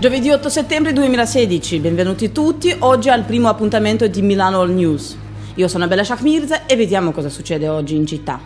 Giovedì 8 settembre 2016, benvenuti tutti, oggi al primo appuntamento di Milano All News. Io sono Bella Shah e vediamo cosa succede oggi in città.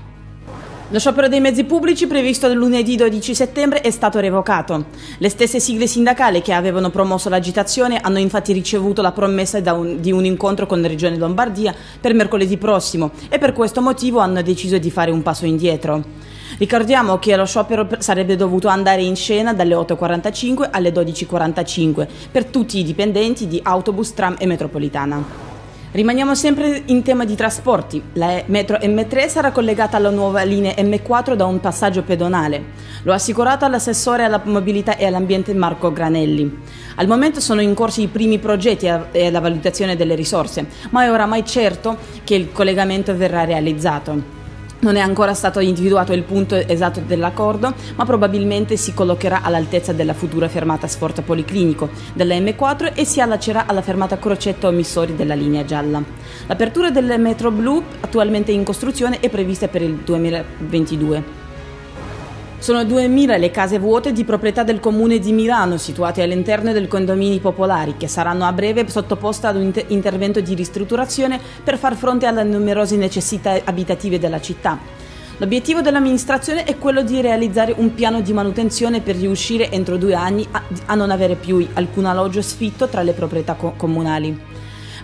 Lo sciopero dei mezzi pubblici previsto lunedì 12 settembre è stato revocato. Le stesse sigle sindacali che avevano promosso l'agitazione hanno infatti ricevuto la promessa di un incontro con la Regione Lombardia per mercoledì prossimo e per questo motivo hanno deciso di fare un passo indietro. Ricordiamo che lo sciopero sarebbe dovuto andare in scena dalle 8.45 alle 12.45 per tutti i dipendenti di autobus, tram e metropolitana. Rimaniamo sempre in tema di trasporti. La metro M3 sarà collegata alla nuova linea M4 da un passaggio pedonale. Lo ha assicurato l'assessore alla mobilità e all'ambiente Marco Granelli. Al momento sono in corso i primi progetti e la valutazione delle risorse, ma è oramai certo che il collegamento verrà realizzato. Non è ancora stato individuato il punto esatto dell'accordo, ma probabilmente si collocherà all'altezza della futura fermata Sforza Policlinico della M4 e si allaccerà alla fermata Crocetto Missori della linea gialla. L'apertura del metro blu, attualmente in costruzione, è prevista per il 2022. Sono 2.000 le case vuote di proprietà del comune di Milano situate all'interno del condomini popolari che saranno a breve sottoposte ad un intervento di ristrutturazione per far fronte alle numerose necessità abitative della città. L'obiettivo dell'amministrazione è quello di realizzare un piano di manutenzione per riuscire entro due anni a, non avere più alcun alloggio sfitto tra le proprietà co- comunali.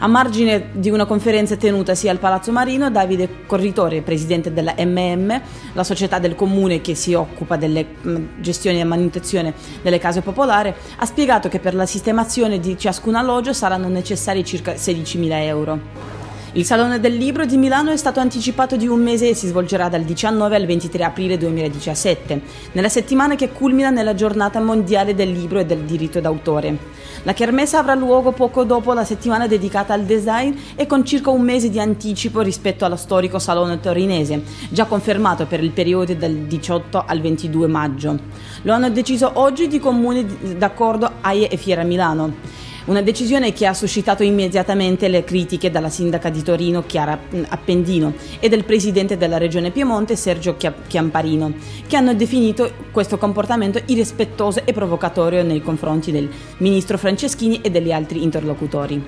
A margine di una conferenza tenutasi al Palazzo Marino, Davide Corritore, presidente della MM, la società del comune che si occupa delle mm, gestioni e manutenzione delle case popolari, ha spiegato che per la sistemazione di ciascun alloggio saranno necessari circa 16.000 euro. Il Salone del Libro di Milano è stato anticipato di un mese e si svolgerà dal 19 al 23 aprile 2017, nella settimana che culmina nella giornata mondiale del libro e del diritto d'autore. La kermessa avrà luogo poco dopo la settimana dedicata al design e con circa un mese di anticipo rispetto allo storico Salone torinese, già confermato per il periodo dal 18 al 22 maggio. Lo hanno deciso oggi di comune d'accordo AIE e Fiera Milano. Una decisione che ha suscitato immediatamente le critiche dalla sindaca di Torino Chiara Appendino e del presidente della regione Piemonte Sergio Chiamparino, che hanno definito questo comportamento irrispettoso e provocatorio nei confronti del ministro Franceschini e degli altri interlocutori.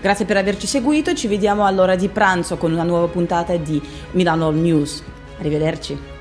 Grazie per averci seguito, ci vediamo all'ora di pranzo con una nuova puntata di Milano News. Arrivederci.